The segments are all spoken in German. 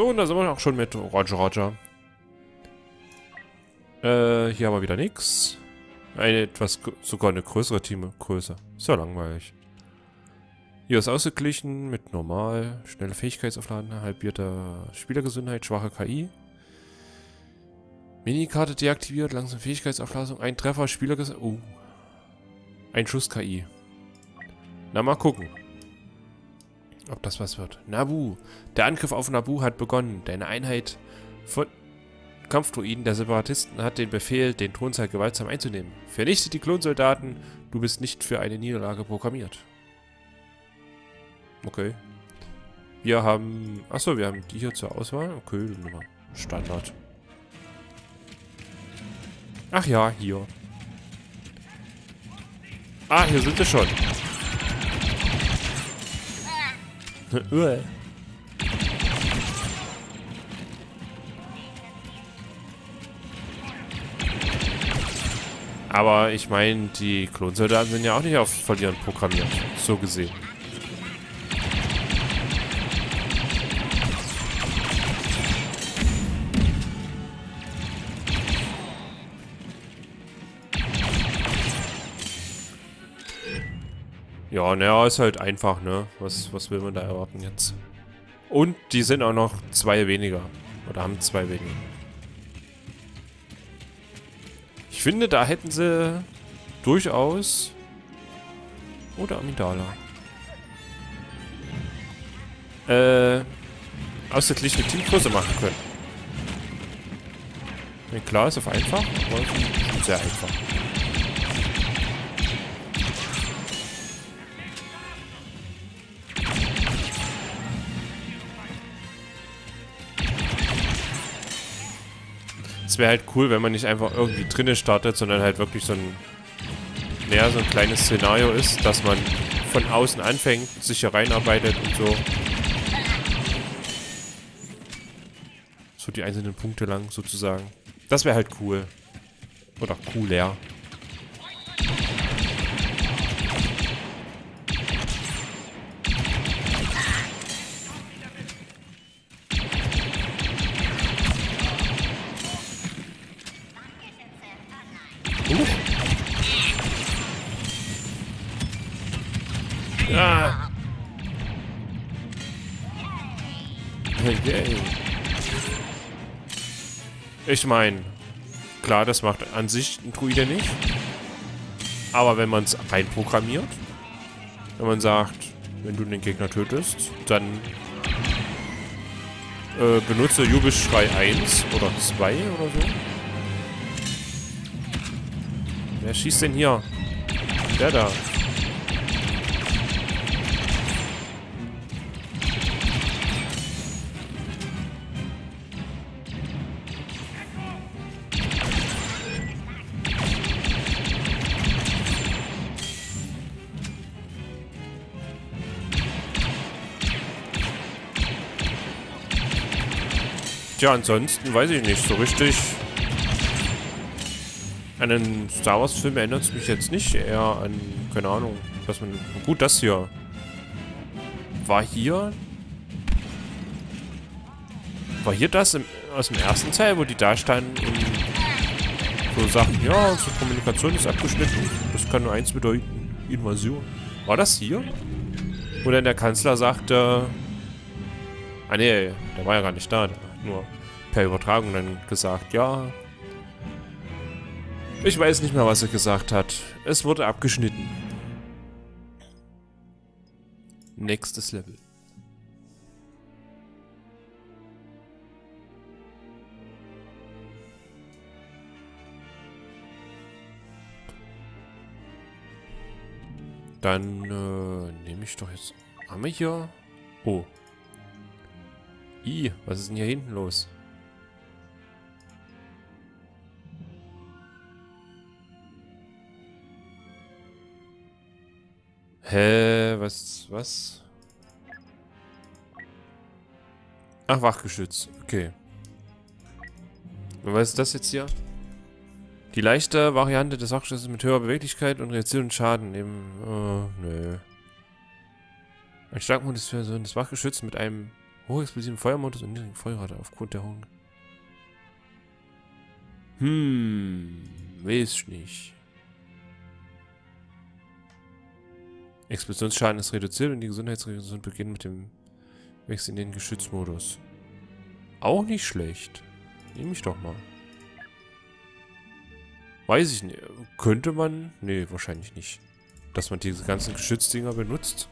So, und da sind wir auch schon mit Roger Roger. Äh, hier haben wir wieder nichts. Eine etwas, sogar eine größere Teamgröße. Ja langweilig. Hier ist ausgeglichen mit normal, schnelle Fähigkeitsaufladen, halbierte Spielergesundheit, schwache KI. Minikarte deaktiviert, langsame Fähigkeitsaufladung, ein Treffer, Spielergesundheit. Oh. Ein Schuss KI. Na, mal gucken. Ob das was wird. Nabu. Der Angriff auf Nabu hat begonnen. Deine Einheit von Kampfdruiden der Separatisten hat den Befehl, den Thronsaal gewaltsam einzunehmen. Vernichte die Klonsoldaten. Du bist nicht für eine Niederlage programmiert. Okay. Wir haben... Achso, wir haben die hier zur Auswahl. Okay, dann Standard. Ach ja, hier. Ah, hier sind sie schon. Aber ich meine, die Klonsoldaten sind ja auch nicht auf Verlieren programmiert. So gesehen. Ja, naja, ist halt einfach, ne? Was, was will man da erwarten jetzt? Und die sind auch noch zwei weniger. Oder haben zwei weniger. Ich finde, da hätten sie durchaus... Oder Amidala. Äh, ausgeglichene Teamgröße machen können. Ja, klar, ist auf einfach, sehr einfach. Wäre halt cool, wenn man nicht einfach irgendwie drinnen startet, sondern halt wirklich so ein, naja, so ein kleines Szenario ist, dass man von außen anfängt, sich hier reinarbeitet und so. So die einzelnen Punkte lang sozusagen. Das wäre halt cool. Oder cooler. Okay. Ich meine, klar, das macht an sich ein Druide nicht. Aber wenn man es reinprogrammiert, wenn man sagt, wenn du den Gegner tötest, dann äh, benutze Jubelschrei 1 oder 2 oder so. Wer schießt denn hier? Der da. Tja, ansonsten weiß ich nicht so richtig. An einen Star Wars Film erinnert es mich jetzt nicht eher an, keine Ahnung, dass man, gut, das hier. War hier, war hier das im, aus dem ersten Teil, wo die da standen und so sagten, ja, unsere Kommunikation ist abgeschnitten. Das kann nur eins bedeuten, Invasion. War das hier? Wo dann der Kanzler sagte, ah nee, der war ja gar nicht da nur per Übertragung dann gesagt, ja. Ich weiß nicht mehr, was er gesagt hat. Es wurde abgeschnitten. Nächstes Level. Dann äh, nehme ich doch jetzt... Haben wir hier... Oh, I, was ist denn hier hinten los? Hä, was, was? Ach, Wachgeschütz. Okay. Und was ist das jetzt hier? Die leichte Variante des Wachgeschützes mit höherer Beweglichkeit und Reaktion und Schaden. Eben, oh, nö. Ein stark Modifikation des Wachgeschützes mit einem Hochexplosiven Feuermodus und niedrigen Feuerrate aufgrund der hohen... Hm, weiß ich nicht. Explosionsschaden ist reduziert und die Gesundheitsreduktion beginnt mit dem Wechsel in den Geschützmodus. Auch nicht schlecht. Nehme ich doch mal. Weiß ich nicht. Könnte man? Nee, wahrscheinlich nicht. Dass man diese ganzen Geschützdinger benutzt.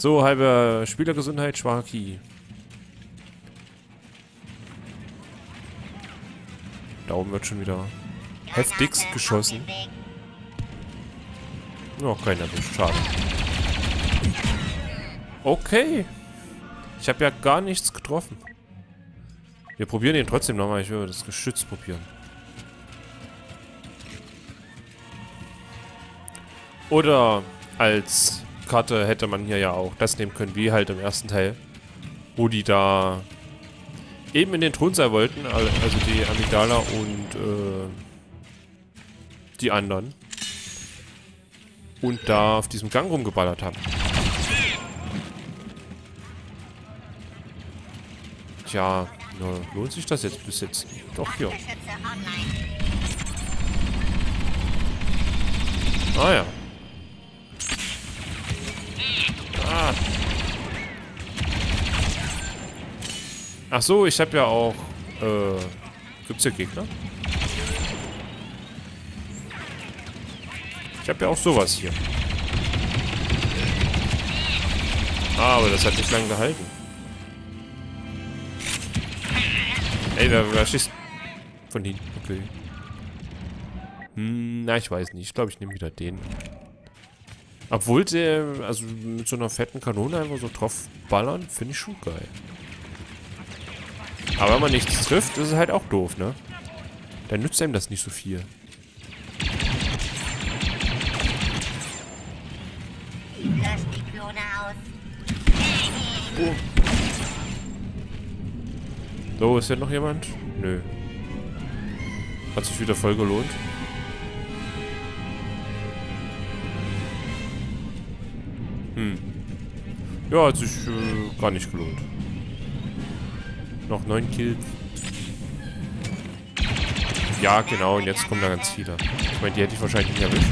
So, halbe Spielergesundheit, Schwaki. Da oben wird schon wieder heftigst geschossen. Noch keiner erwischt, schade. Okay. Ich habe ja gar nichts getroffen. Wir probieren ihn trotzdem nochmal. Ich will das Geschütz probieren. Oder als Karte hätte man hier ja auch das nehmen können, wie halt im ersten Teil. Wo die da eben in den Thronsaal wollten, also die Amygdala und äh, die anderen. Und da auf diesem Gang rumgeballert haben. Tja, lohnt sich das jetzt bis jetzt? Doch, hier. Ah ja. Ah. Ach so, ich habe ja auch... Äh, gibt's hier Gegner? Ich habe ja auch sowas hier. Ah, aber das hat nicht lange gehalten. Ey, wer, wer schießt? Von hinten, okay. Hm, na, ich weiß nicht. Ich glaube, ich nehme wieder den. Obwohl der, also mit so einer fetten Kanone einfach so drauf ballern, finde ich schon geil. Aber wenn man nichts trifft, ist es halt auch doof, ne? Dann nützt einem das nicht so viel. Oh. So, ist hier noch jemand? Nö. Hat sich wieder voll gelohnt. Hm. Ja, hat sich äh, gar nicht gelohnt. Noch neun Kills. Ja, genau, und jetzt kommen da ganz viele. Ich meine, die hätte ich wahrscheinlich nicht erwischt.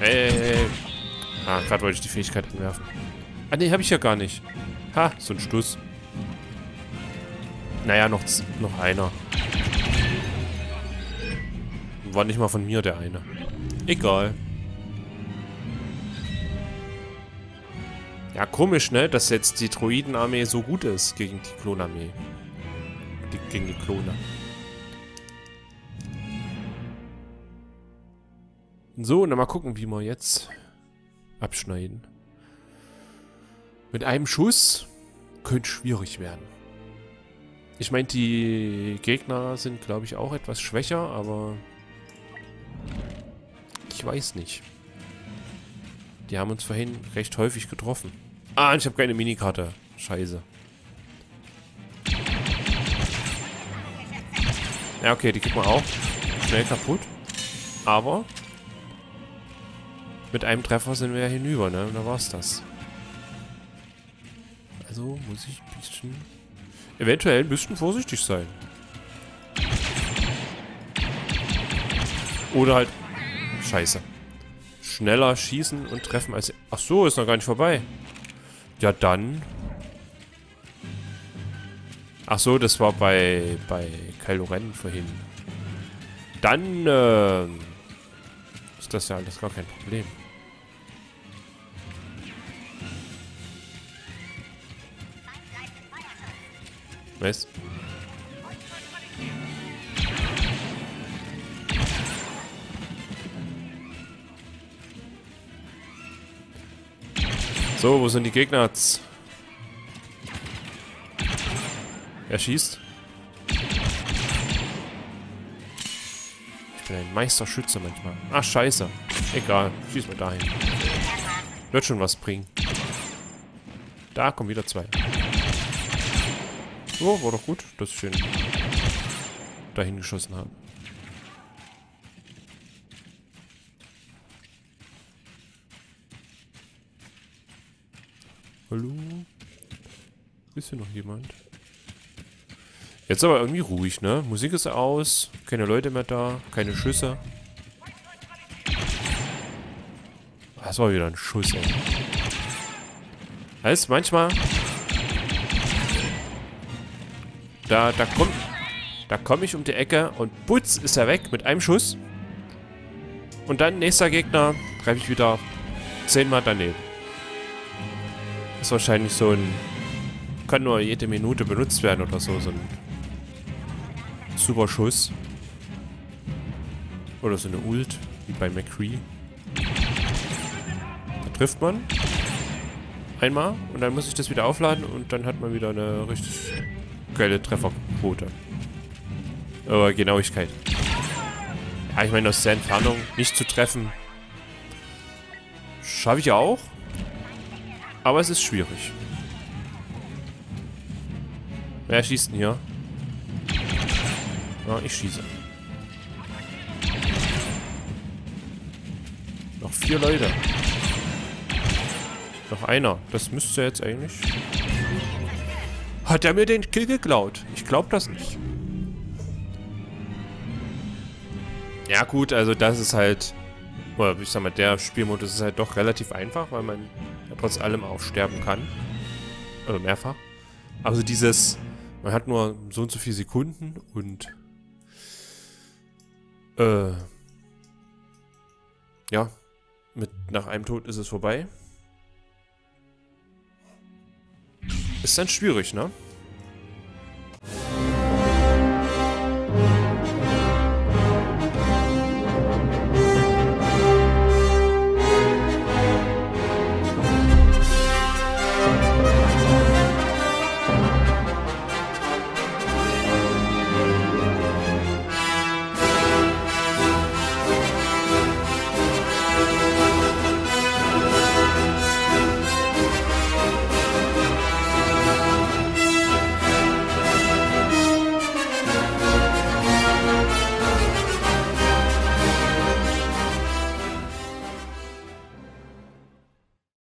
Ey, Ah, gerade wollte ich die Fähigkeit anwerfen. Ah, nee, habe ich ja gar nicht. Ha, so ein Stuss. Naja, noch, noch einer. War nicht mal von mir der eine. Egal. Ja, komisch, ne? Dass jetzt die Droidenarmee so gut ist gegen die Klonarmee. Die, gegen die Klone. So, dann mal gucken, wie wir jetzt abschneiden. Mit einem Schuss könnte schwierig werden. Ich meine, die Gegner sind, glaube ich, auch etwas schwächer, aber ich weiß nicht. Die haben uns vorhin recht häufig getroffen. Ah, ich habe keine Minikarte. Scheiße. Ja, okay, die kriegt man auch schnell kaputt. Aber mit einem Treffer sind wir ja hinüber, ne? Und da war's das. Also muss ich ein bisschen... Eventuell ein bisschen vorsichtig sein. Oder halt Scheiße. Schneller schießen und treffen als... Ach so, ist noch gar nicht vorbei. Ja, dann... Ach so, das war bei, bei Kylo Ren vorhin. Dann, äh, ist das ja alles gar kein Problem. Was? So, wo sind die Gegner? Er schießt. Ich bin ein Meisterschütze manchmal. Ach, scheiße. Egal. Schieß mal dahin. Wird schon was bringen. Da kommen wieder zwei. So, war doch gut, dass ich den dahin geschossen habe. Hallo? Ist hier noch jemand? Jetzt aber irgendwie ruhig, ne? Musik ist aus, keine Leute mehr da, keine Schüsse. Das war wieder ein Schuss, ey. Heißt manchmal... Da, da kommt... Da komme ich um die Ecke und putz, ist er weg mit einem Schuss. Und dann nächster Gegner treffe ich wieder zehnmal daneben. Ist wahrscheinlich so ein... Kann nur jede Minute benutzt werden oder so, so ein super Schuss. Oder so eine Ult, wie bei McCree. Da trifft man. Einmal und dann muss ich das wieder aufladen und dann hat man wieder eine richtig geile Trefferquote. Oder Genauigkeit. Ja, ich meine, aus der Entfernung nicht zu treffen, schaffe ich auch. Aber es ist schwierig. Wer schießt denn hier? Ja, ich schieße. Noch vier Leute. Noch einer. Das müsste jetzt eigentlich... Hat er mir den Kill geklaut? Ich glaube das nicht. Ja gut, also das ist halt... Oder ich sag mal, der Spielmodus ist halt doch relativ einfach, weil man trotz allem auch sterben kann. Also mehrfach. Also dieses... Man hat nur so und so viele Sekunden und... Äh... Ja. Mit, nach einem Tod ist es vorbei. Ist dann schwierig, ne?